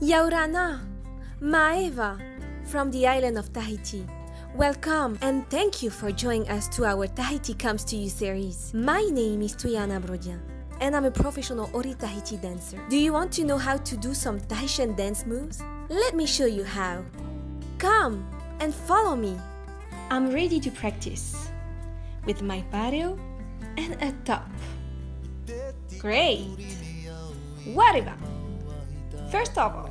Ia ora na, Maeva, from the island of Tahiti. Welcome and thank you for joining us to our Tahiti Comes to You series. My name is Tuiana Brodien and I'm a professional Ori Tahiti dancer. Do you want to know how to do some Tahitian dance moves? Let me show you how. Come and follow me. I'm ready to practice with my pareo and a top. Great! Wariba! First of all,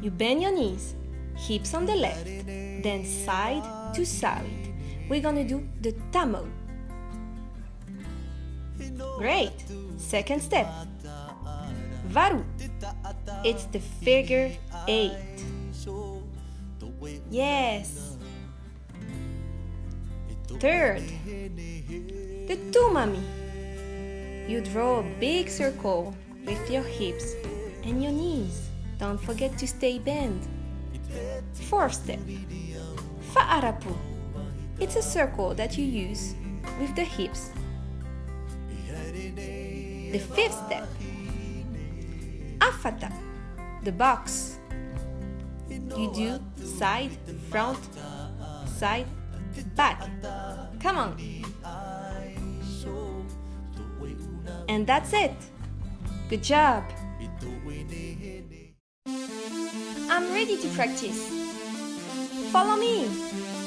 you bend your knees, hips on the left, then side to side. We're gonna do the tamo. Great! Second step. Varu. It's the figure eight. Yes. Third, the tumami. You draw a big circle with your hips and your knees. Don't forget to stay bent. Fourth step, fa'arapu. It's a circle that you use with the hips. The fifth step, afata, the box. You do side, front, side, back. Come on. And that's it. Good job. I'm ready to practice. Follow me.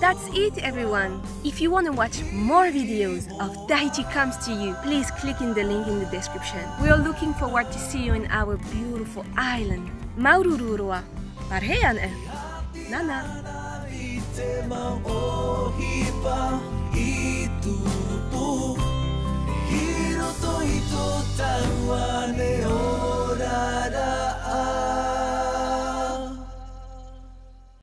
That's it everyone! If you want to watch more videos of Tahiti Comes to You, please click in the link in the description. We are looking forward to see you in our beautiful island. Mauruuru roa. Parhean eh. Nana.